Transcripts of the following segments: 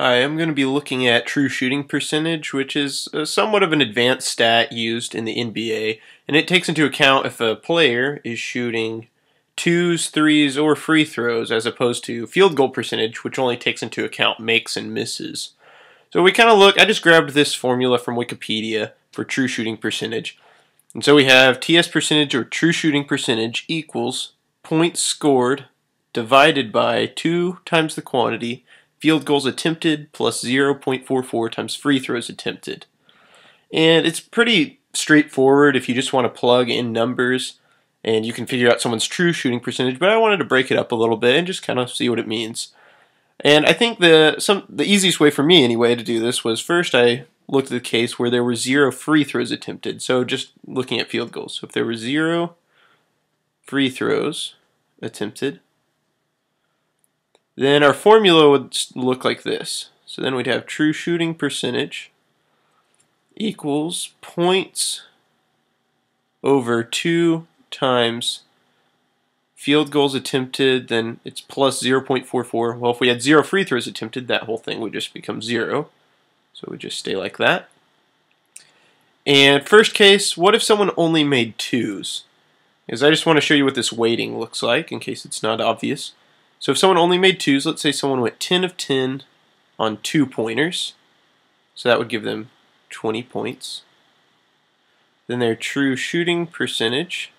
Hi, I'm going to be looking at true shooting percentage, which is uh, somewhat of an advanced stat used in the NBA, and it takes into account if a player is shooting twos, threes, or free throws, as opposed to field goal percentage, which only takes into account makes and misses. So we kind of look, I just grabbed this formula from Wikipedia for true shooting percentage. And so we have TS percentage or true shooting percentage equals points scored divided by 2 times the quantity field goals attempted plus 0.44 times free throws attempted. And it's pretty straightforward if you just want to plug in numbers and you can figure out someone's true shooting percentage, but I wanted to break it up a little bit and just kind of see what it means. And I think the some the easiest way for me anyway to do this was first I looked at the case where there were zero free throws attempted. So just looking at field goals. So if there were zero free throws attempted, then our formula would look like this. So then we'd have true shooting percentage equals points over 2 times field goals attempted, then it's plus 0.44. Well, if we had zero free throws attempted, that whole thing would just become 0. So it would just stay like that. And first case, what if someone only made twos? Because I just want to show you what this weighting looks like in case it's not obvious. So if someone only made twos, let's say someone went 10 of 10 on two pointers. So that would give them 20 points. Then their true shooting percentage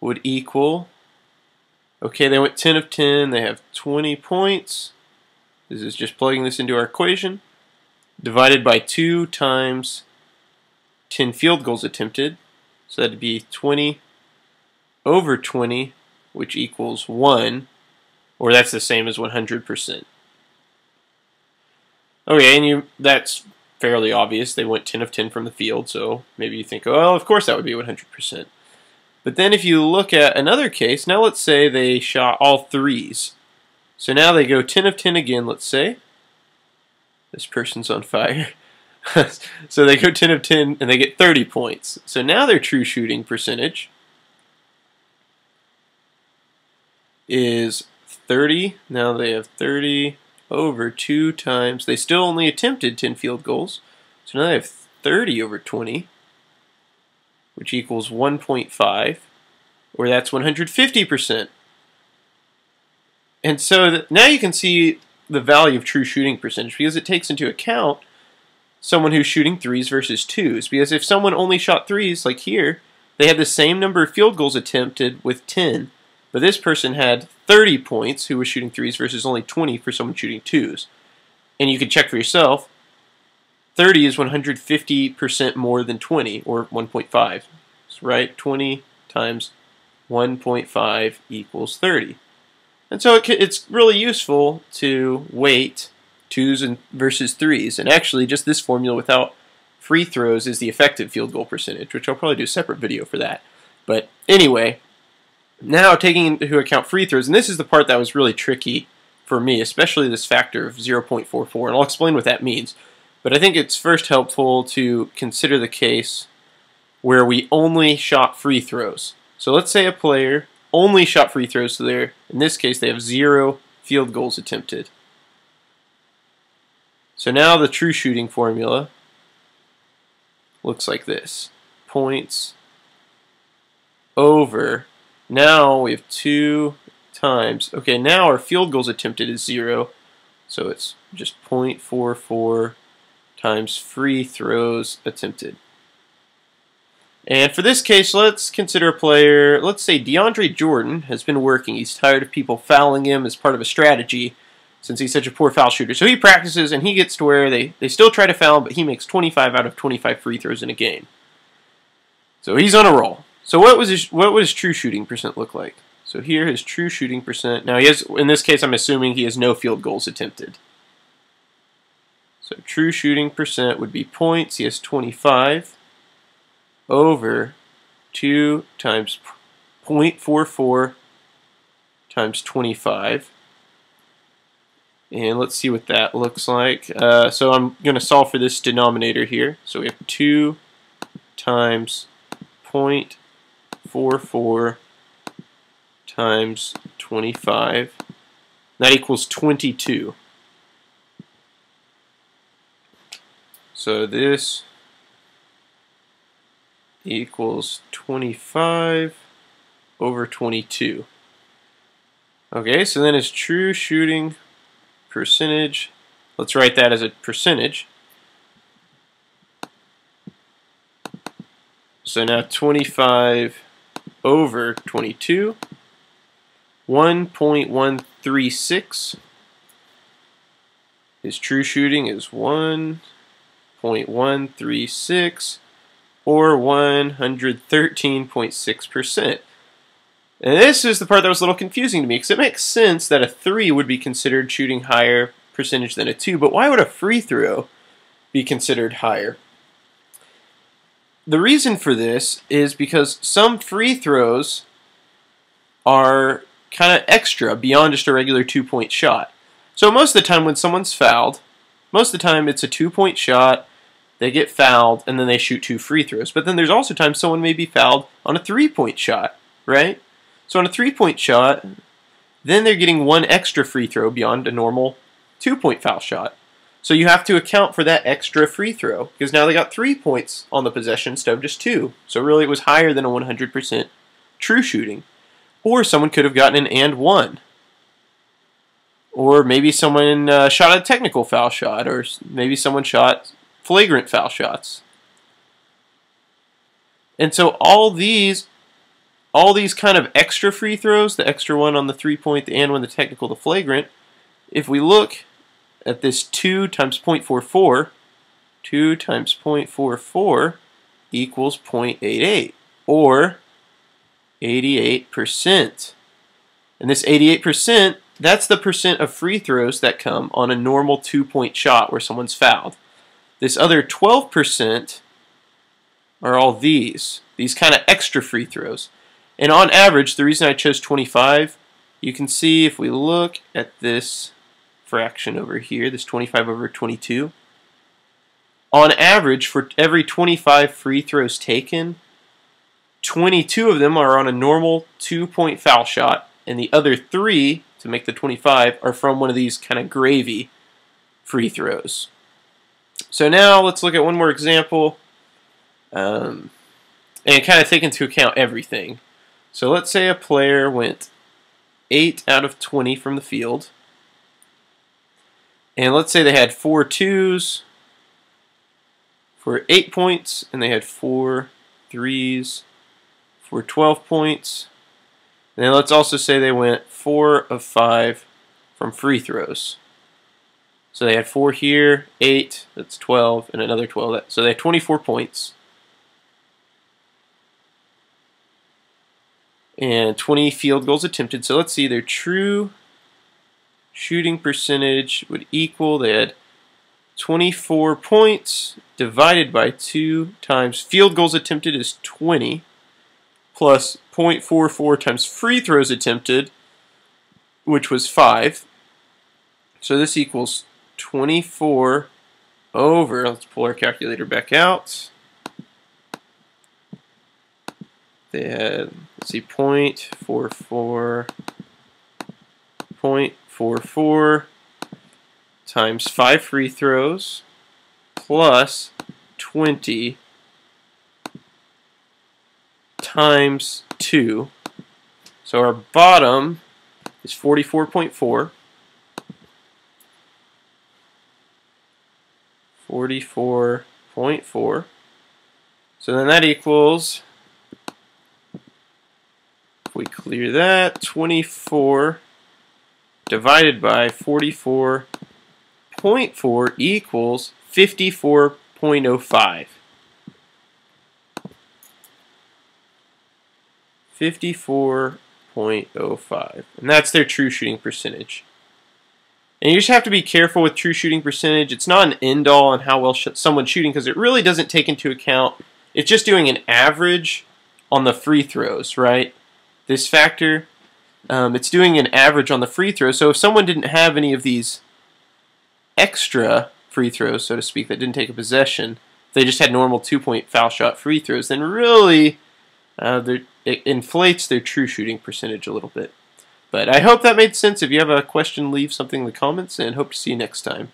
would equal, okay, they went 10 of 10, they have 20 points. This is just plugging this into our equation. Divided by 2 times 10 field goals attempted. So that'd be 20 over 20, which equals 1 or that's the same as 100%. Okay, and you that's fairly obvious. They went 10 of 10 from the field, so maybe you think, oh, well, of course that would be 100%. But then if you look at another case, now let's say they shot all threes. So now they go 10 of 10 again, let's say. This person's on fire. so they go 10 of 10 and they get 30 points. So now their true shooting percentage is 30. Now they have 30 over 2 times. They still only attempted 10 field goals. So now they have 30 over 20, which equals 1.5, or that's 150%. And so now you can see the value of true shooting percentage because it takes into account someone who's shooting threes versus twos. Because if someone only shot threes, like here, they had the same number of field goals attempted with 10, but this person had 30 points who was shooting threes versus only 20 for someone shooting twos. And you can check for yourself. 30 is 150% more than 20, or 1.5. Right? 20 times 1.5 equals 30. And so it, it's really useful to weight twos and versus threes. And actually, just this formula without free throws is the effective field goal percentage, which I'll probably do a separate video for that. But anyway, now, taking into account free throws, and this is the part that was really tricky for me, especially this factor of 0.44, and I'll explain what that means. But I think it's first helpful to consider the case where we only shot free throws. So let's say a player only shot free throws, so they're, in this case, they have zero field goals attempted. So now the true shooting formula looks like this. Points over now we have two times. Okay, now our field goals attempted is zero. So it's just 0.44 times free throws attempted. And for this case, let's consider a player, let's say DeAndre Jordan has been working. He's tired of people fouling him as part of a strategy since he's such a poor foul shooter. So he practices and he gets to where they, they still try to foul but he makes 25 out of 25 free throws in a game. So he's on a roll. So what was his what his true shooting percent look like? So here his true shooting percent. Now he has in this case I'm assuming he has no field goals attempted. So true shooting percent would be points. He has 25 over 2 times 0.44 times 25. And let's see what that looks like. Uh, so I'm going to solve for this denominator here. So we have 2 times 0. 44 times 25. That equals 22. So this equals 25 over 22. Okay, so then it's true shooting percentage. Let's write that as a percentage. So now 25 over 22, 1.136. His true shooting is 1.136 or 113.6%. And this is the part that was a little confusing to me because it makes sense that a 3 would be considered shooting higher percentage than a 2, but why would a free throw be considered higher? The reason for this is because some free throws are kind of extra beyond just a regular two point shot. So, most of the time when someone's fouled, most of the time it's a two point shot, they get fouled, and then they shoot two free throws. But then there's also times someone may be fouled on a three point shot, right? So, on a three point shot, then they're getting one extra free throw beyond a normal two point foul shot. So you have to account for that extra free throw because now they got three points on the possession instead of just two. So really it was higher than a 100% true shooting. Or someone could have gotten an and one. Or maybe someone uh, shot a technical foul shot, or maybe someone shot flagrant foul shots. And so all these all these kind of extra free throws, the extra one on the three point, the and one, the technical, the flagrant, if we look at this 2 times 0.44, 2 times 0.44 equals 0.88, or 88%. And this 88%, that's the percent of free throws that come on a normal two-point shot where someone's fouled. This other 12% are all these, these kind of extra free throws. And on average, the reason I chose 25, you can see if we look at this fraction over here, this 25 over 22. On average, for every 25 free throws taken, 22 of them are on a normal two-point foul shot, and the other three, to make the 25, are from one of these kind of gravy free throws. So now let's look at one more example, um, and kind of take into account everything. So let's say a player went 8 out of 20 from the field, and let's say they had four twos for eight points, and they had four threes for 12 points. And then let's also say they went four of five from free throws. So they had four here, eight, that's 12, and another 12. So they had 24 points. And 20 field goals attempted. So let's see, their true shooting percentage would equal, they had 24 points divided by 2 times field goals attempted is 20 plus 0.44 times free throws attempted, which was 5. So this equals 24 over, let's pull our calculator back out. They had, let's see, 0.44, point 4, 4 times 5 free throws plus 20 times 2. So our bottom is 44.4. 44.4. So then that equals, if we clear that, 24 divided by 44.4 equals 54.05. 54.05. And that's their true shooting percentage. And you just have to be careful with true shooting percentage. It's not an end all on how well sh someone's shooting because it really doesn't take into account. It's just doing an average on the free throws, right? This factor um, it's doing an average on the free throw. So if someone didn't have any of these extra free throws, so to speak, that didn't take a possession, they just had normal two-point foul shot free throws, then really uh, it inflates their true shooting percentage a little bit. But I hope that made sense. If you have a question, leave something in the comments, and hope to see you next time.